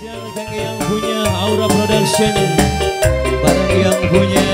Spesial yang punya Aura Production. Barang yang punya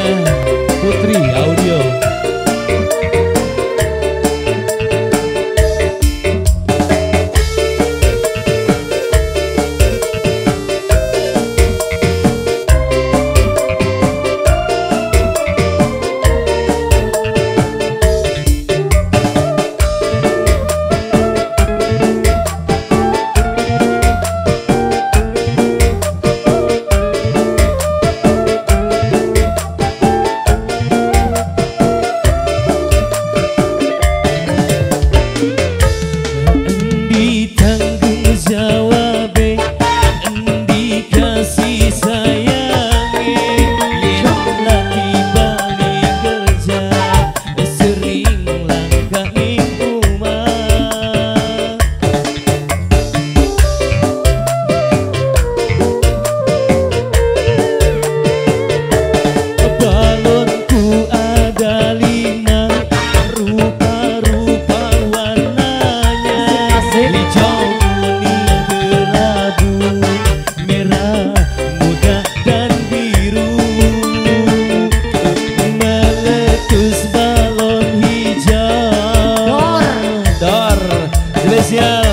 gracias.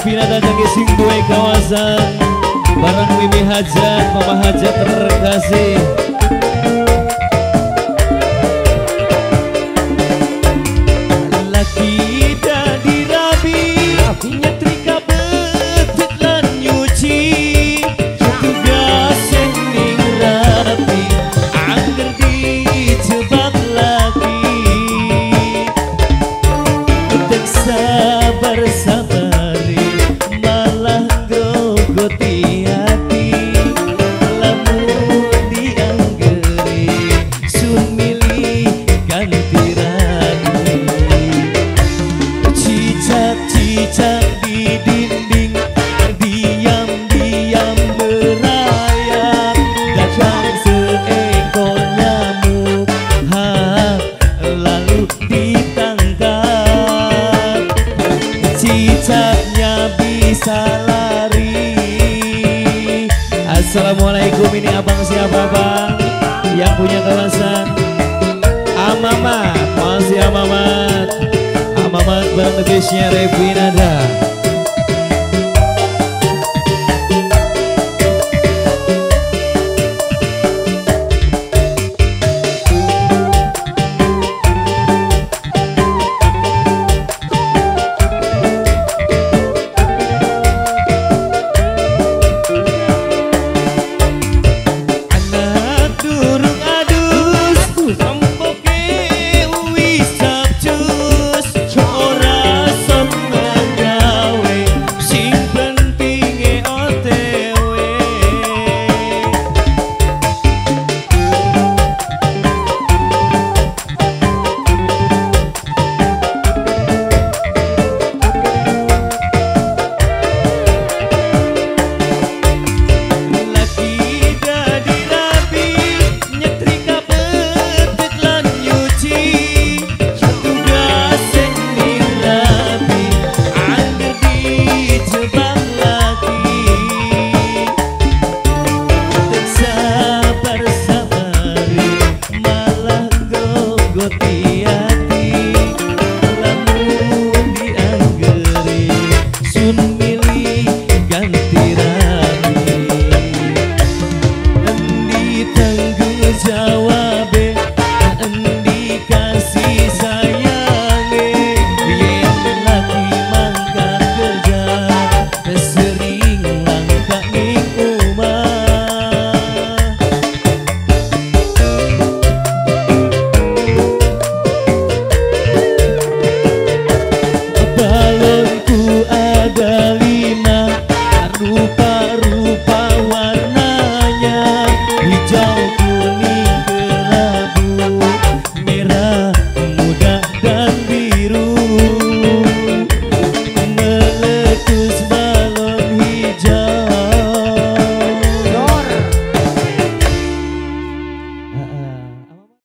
Dan Jaki Singdue kawasan Barang Mimi Hajat, Mama Hajat terkasih Yang punya kawasan Amamat Masih Amamat Amamat bareng Revina Revina